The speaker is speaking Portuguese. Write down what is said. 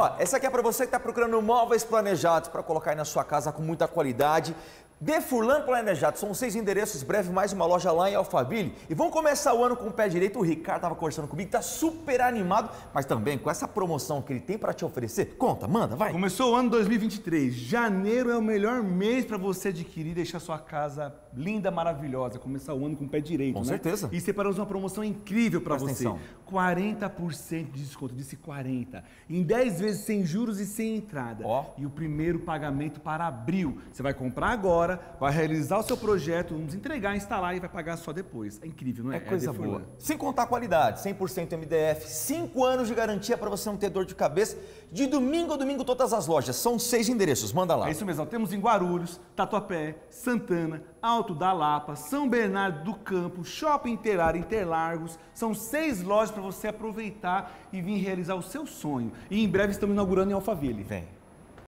Ó, essa aqui é para você que está procurando móveis planejados para colocar aí na sua casa com muita qualidade. De Furlan Planejado, são seis endereços, breve mais uma loja lá em Alphaville. E vamos começar o ano com o pé direito. O Ricardo estava conversando comigo, está super animado, mas também com essa promoção que ele tem para te oferecer. Conta, manda, vai. Começou o ano 2023. Janeiro é o melhor mês para você adquirir e deixar sua casa linda, maravilhosa. Começar o ano com o pé direito, Com né? certeza. E separamos uma promoção incrível para você. atenção. 40% de desconto, disse 40. Em 10 vezes sem juros e sem entrada. Ó. E o primeiro pagamento para abril. Você vai comprar agora, vai realizar o seu projeto, vamos entregar, instalar e vai pagar só depois. É incrível, não é? É coisa de boa. Sem contar a qualidade, 100% MDF, 5 anos de garantia para você não ter dor de cabeça. De domingo a domingo, todas as lojas. São seis endereços, manda lá. É isso mesmo, temos em Guarulhos, Tatuapé, Santana, Alto da Lapa, São Bernardo do Campo, Shopping Interar, Interlargos. São seis lojas para você aproveitar e vir realizar o seu sonho. E em breve estamos inaugurando em Alphaville. Vem.